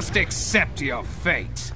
Just accept your fate.